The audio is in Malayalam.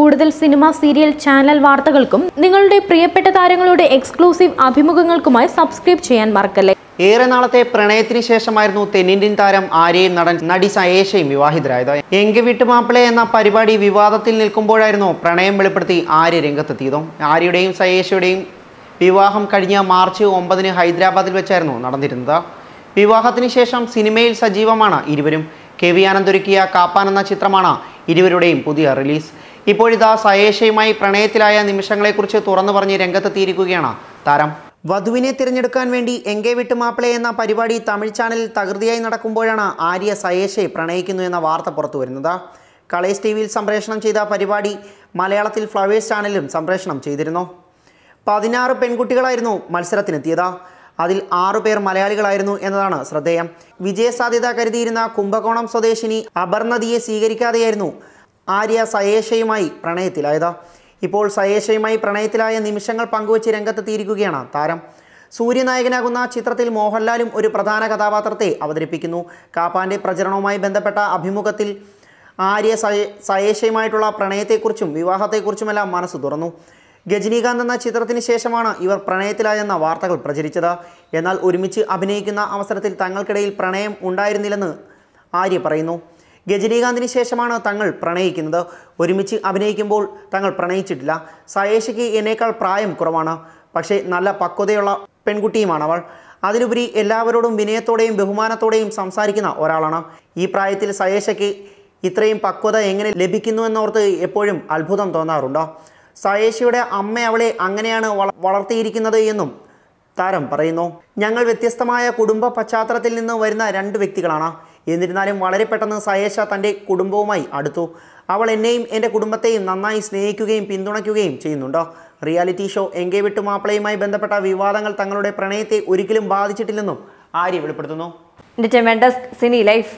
കൂടുതൽ സിനിമ സീരിയൽ ചാനൽ വാർത്തകൾക്കും നിങ്ങളുടെ പ്രിയപ്പെട്ട താരങ്ങളുടെ എക്സ്ക്ലൂസീവ് അഭിമുഖങ്ങൾക്കുമായി സബ്സ്ക്രൈബ് ചെയ്യാൻ മറക്കല്ലേ. ഏറെ നാളത്തെ പ്രണയത്തിന് ശേഷമായിരുന്നു തെന്നിന്ത്യൻ താരം ആര്യയും നടൻ നടി സയേഷയും വിവാഹിതരായത്. എങ്കെ വീട്ടുമാപ്പിളെ എന്ന പരിപാടി വിവാദത്തിൽ നിൽക്കുമ്പോഴായിരുന്നു പ്രണയം വെളിപ്പെടുത്തി ആര്യ രംഗത്തെത്തിയതും. ആര്യയുടെയും സയേഷയുടെയും വിവാഹം കഴിഞ്ഞ മാർച്ച് ഒമ്പതിന് ഹൈദരാബാദിൽ വെച്ചായിരുന്നു നടന്നിരുന്നത്. വിവാഹത്തിന് ശേഷം സിനിമയിൽ സജീവമാണ് ഇരുവരും. കെ വി ആനന്ദ് ഒരുക്കിയ കാപ്പാൻ എന്ന ചിത്രമാണ് ഇരുവരുടെയും പുതിയ റിലീസ്. ഇപ്പോഴിതാ സയേഷയുമായി പ്രണയത്തിലായ നിമിഷങ്ങളെക്കുറിച്ച് തുറന്നു പറഞ്ഞ് രംഗത്തെത്തിയിരിക്കുകയാണ്. താരം. വധുവിനെ തിരഞ്ഞെടുക്കാൻ വേണ്ടി എങ്കെ വിട്ട് മാപ്പിളെ എന്ന പരിപാടി തമിഴ് ചാനലിൽ തകൃതിയായി നടക്കുമ്പോഴാണ് ആര്യ സയേഷയെ പ്രണയിക്കുന്നു എന്ന വാർത്ത പുറത്തു വരുന്നത്. കളേസ് ടി വിയിൽ സംപ്രേഷണം ചെയ്ത പരിപാടി മലയാളത്തിൽ ഫ്ലവേഴ്സ് ചാനലിലും സംപ്രേഷണം ചെയ്തിരുന്നു. പതിനാറ് പെൺകുട്ടികളായിരുന്നു മത്സരത്തിനെത്തിയത്. അതിൽ ആറു പേർ മലയാളികളായിരുന്നു എന്നതാണ് ശ്രദ്ധേയം. വിജയസാധ്യത കരുതിയിരുന്ന കുംഭകോണം സ്വദേശിനി അപർണതിയെ സ്വീകരിക്കാതെയായിരുന്നു ആര്യ സയേഷയുമായി പ്രണയത്തിലായത്. ഇപ്പോൾ സയേഷയുമായി പ്രണയത്തിലായ നിമിഷങ്ങൾ പങ്കുവച്ച് രംഗത്തെത്തിയിരിക്കുകയാണ് താരം. സൂര്യനായകനാകുന്ന ചിത്രത്തിൽ മോഹൻലാലും ഒരു പ്രധാന കഥാപാത്രത്തെ അവതരിപ്പിക്കുന്നു. കാപ്പാന്റെ പ്രചരണവുമായി ബന്ധപ്പെട്ട അഭിമുഖത്തിൽ ആര്യ സയ സയേഷയുമായിട്ടുള്ള പ്രണയത്തെക്കുറിച്ചും വിവാഹത്തെക്കുറിച്ചുമെല്ലാം മനസ്സ് തുറന്നു. ഗജനീകാന്ത് എന്ന ചിത്രത്തിന് ശേഷമാണ് ഇവർ പ്രണയത്തിലായെന്ന വാർത്തകൾ പ്രചരിച്ചത്. എന്നാൽ ഒരുമിച്ച് അഭിനയിക്കുന്ന അവസരത്തിൽ തങ്ങൾക്കിടയിൽ പ്രണയം ഉണ്ടായിരുന്നില്ലെന്ന് ആര്യ പറയുന്നു. ഗജനീകാന്തിന് ശേഷമാണ് തങ്ങൾ പ്രണയിക്കുന്നത്. ഒരുമിച്ച് അഭിനയിക്കുമ്പോൾ തങ്ങൾ പ്രണയിച്ചിട്ടില്ല. സയേഷയ്ക്ക് എന്നേക്കാൾ പ്രായം കുറവാണ്. പക്ഷേ നല്ല പക്വതയുള്ള പെൺകുട്ടിയുമാണ് അവൾ. അതിലുപരി എല്ലാവരോടും വിനയത്തോടെയും ബഹുമാനത്തോടെയും സംസാരിക്കുന്ന ഒരാളാണ്. ഈ പ്രായത്തിൽ സയേഷയ്ക്ക് ഇത്രയും പക്വത എങ്ങനെ ലഭിക്കുന്നു എന്നോർത്ത് എപ്പോഴും അത്ഭുതം തോന്നാറുണ്ടോ. സയേഷയുടെ അമ്മ അവളെ അങ്ങനെയാണ് വള- വളർത്തിയിരിക്കുന്നത് എന്നും താരം പറയുന്നു. ഞങ്ങൾ വ്യത്യസ്തമായ കുടുംബ പശ്ചാത്തലത്തിൽ നിന്ന് വരുന്ന രണ്ട് വ്യക്തികളാണ്. എന്നിരുന്നാലും വളരെ പെട്ടെന്ന് സയേഷ തന്റെ കുടുംബവുമായി അടുത്തു. അവൾ എന്നെയും എന്റെ കുടുംബത്തെയും നന്നായി സ്നേഹിക്കുകയും പിന്തുണയ്ക്കുകയും ചെയ്യുന്നുണ്ടോ? റിയാലിറ്റി ഷോ എങ്കെ വിട്ടു മാപ്പിളയുമായി ബന്ധപ്പെട്ട വിവാദങ്ങൾ തങ്ങളുടെ പ്രണയത്തെ ഒരിക്കലും ബാധിച്ചിട്ടില്ലെന്നും ആര്യ വെളിപ്പെടുത്തുന്നു. സിനി ലൈഫ്